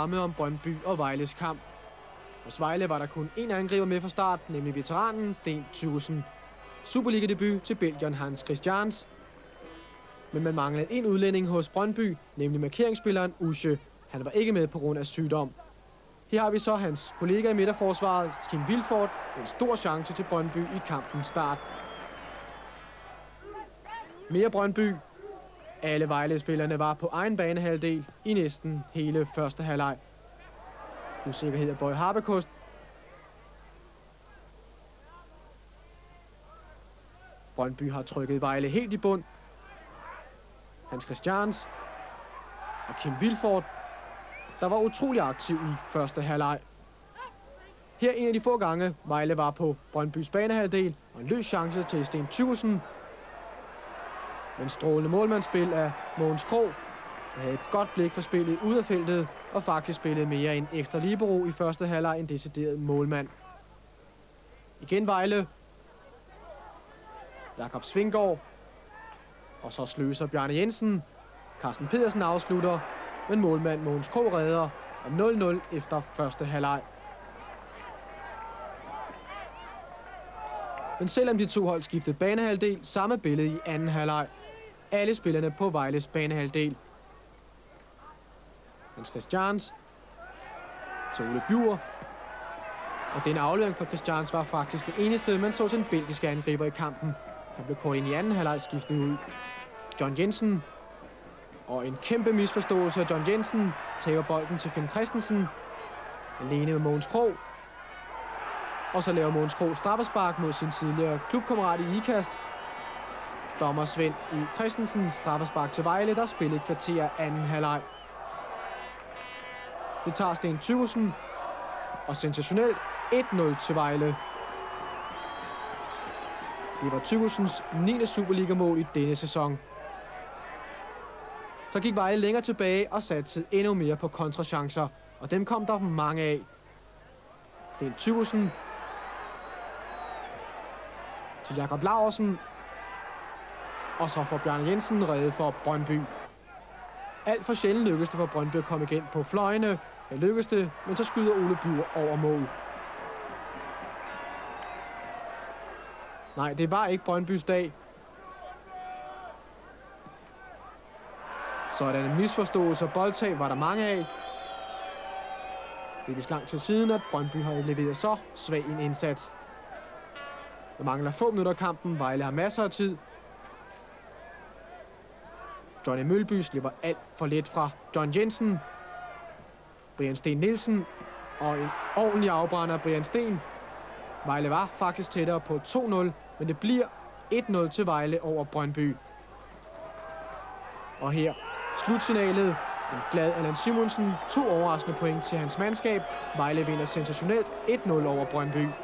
ramme om Brøndby og Vejles kamp. Hos Vejle var der kun én angriber med fra start, nemlig veteranen Sten Thyssen. Superliga-debut til Belgian Hans Christians. Men man manglede en udlænding hos Brøndby, nemlig markeringsspilleren Usche. Han var ikke med på grund af sygdom. Her har vi så hans kollega i midterforsvaret, Kim Vilfort, en stor chance til Brøndby i kampens start. Mere Brøndby. Alle Vejle-spillerne var på egen banehalvdel i næsten hele første halvleg. Usikkerhed af Bøj Harbekost. Brøndby har trykket Vejle helt i bund. Hans Christians og Kim Vilfort, der var utrolig aktiv i første halvleg. Her en af de få gange, Vejle var på Brøndbys banehalvdel, og en løs chance til Sten Thyssen. Men strålende målmandsspil af Mogens Krog, der havde et godt blik for spillet ud af feltet, og faktisk spillede mere en ekstra libero i første halvleg end decideret målmand. Igen Vejle. Jakob Svinggaard. Og så sløser Bjarne Jensen. Carsten Pedersen afslutter, men målmand Mogens Krog redder og 0-0 efter første halvleg. Men selvom de to hold skiftede banehalvdel, samme billede i anden halvleg. Alle spillerne på Vejles banehalvdel. Hans Christians Tole Bjur. Og den aflevering fra Christians var faktisk det eneste, man så til en belgiske angriber i kampen. Han blev kort ind i anden halvleg skiftet ud. John Jensen. Og en kæmpe misforståelse af John Jensen tager bolden til Finn Christensen. Alene med Mogens Krog. Og så laver Mogens Krog straffespark mod sin tidligere klubkammerat i IKAST. Dommer Svend i Christensen straffespark til Vejle, der spillede kvarter anden halvleg. Det tager Sten Thyssen. Og sensationelt 1-0 til Vejle. Det var Thyssens 9. Superliga-mål i denne sæson. Så gik Vejle længere tilbage og satte endnu mere på kontrachancer. Og dem kom der mange af. Sten Thyssen til Jakob Larsen og så får Bjørn Jensen reddet for Brøndby. Alt for sjældent lykkedes det for Brøndby at komme igen på fløjene. Det lykkedes det, men så skyder Ole Byer over mål. Nej, det var ikke Brøndbys dag. Sådan en misforståelse og boldtag var der mange af. Det er vist langt til siden, at Brøndby har leveret så svag en indsats. Der mangler få minutter kampen. Vejle har masser af tid. Johnny Mølby slipper alt for let fra John Jensen. Brian Sten Nielsen og en ordentlig afbrænder Brian Sten. Vejle var faktisk tættere på 2-0, men det bliver 1-0 til Vejle over Brøndby. Og her slutsignalet. En glad Allan Simonsen. To overraskende point til hans mandskab. Vejle vinder sensationelt 1-0 over Brøndby.